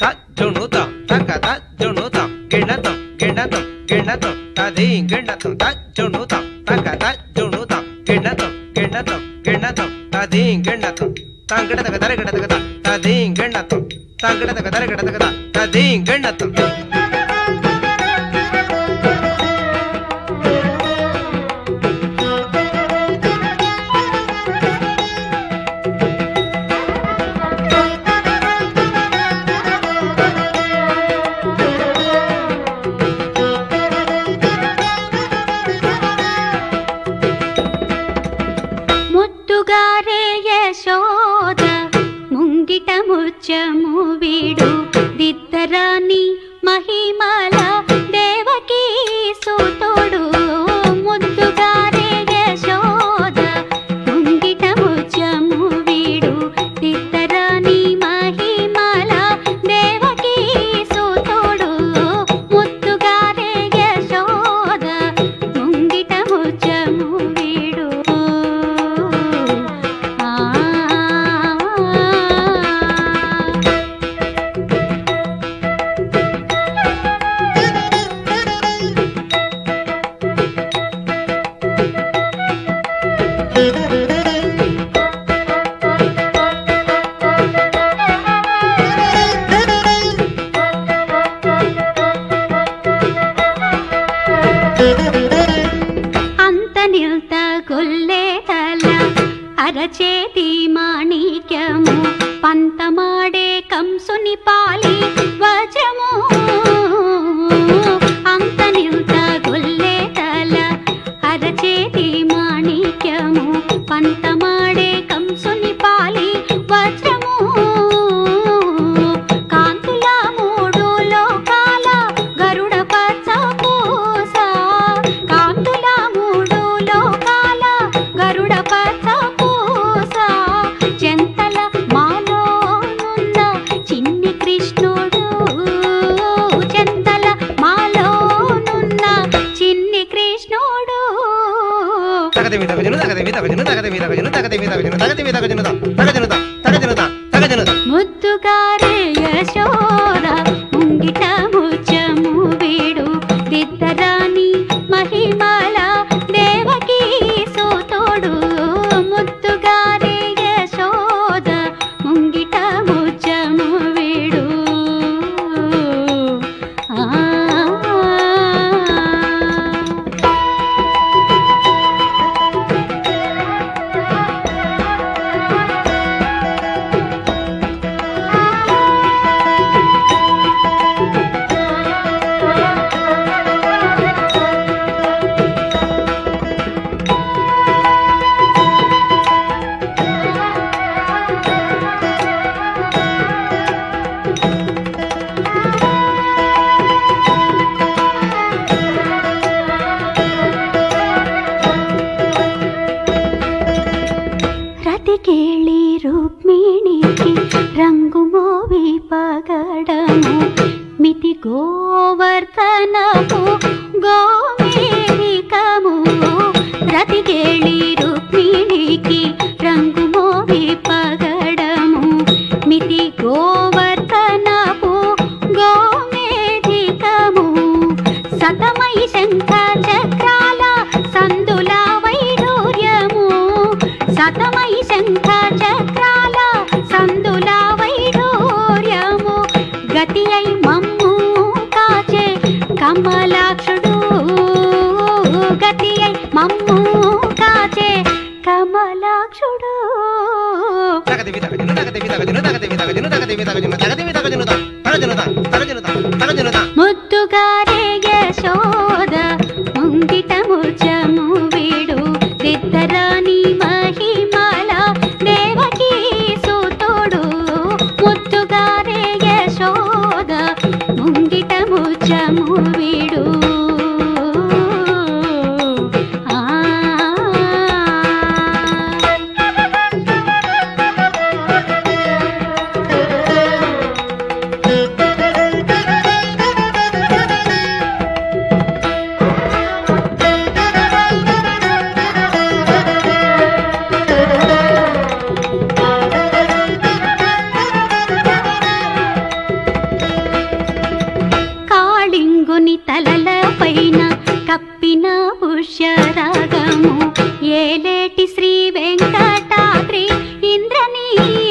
ತ ಜುಣುತ ತಕ ತ ಜುಣುತ ಗಿಣತ ಗಿಣತ ಗಿಣತ ತದಿ ಗಿಣತ ತ ಜುಣುತ ತಕ ತ ಜುಣುತ ಗಿಣತ ಗಿಣತ ಗಿಣತ ತದಿ ಗಿಣತ ತಾಂಗಡದ ಗದರ ಗಡದ ಗದ ತದಿ ಗಿಣತ ತಾಂಗಡದ ಗದರ ಗಡದ ಗದ ತದಿ ಗಿಣತ కిరీటముచ్చము వీడు. దిద్దరాని మహిమల అరచేతి మాణిక్యము పంతమాడే కంసుని పాలి వజము అంత నిల్త గొల్లే తల అరచేతి మాణిక్యము పంతమాడే తగదిమి తగజును తగదిమి తగజును తగదిమి తగజును తగదిమి తగజును తగదిమి తగజునుతం తగజునుతం తగజునుతం తగజునుతం ముద్దుగారే యశోద ముంగిట ముచ్చము వీడు దిద్దరాని మహిమాల దేవకీ సోతోడు. ముద్దుగారే యశోద ముంగిట రంగుమోవి పగడము మితి గోవర్ధనము గోమేధికము. రతికేళి రుక్మిణికి రంగుమోవి పగ తగజునుతం ముద్దుగారే యశోద ముంగిట ముచ్చ తప్పిన పుష్యరాగము. ఏలేటి శ్రీ వెంకటాద్రి ఇంద్రనీ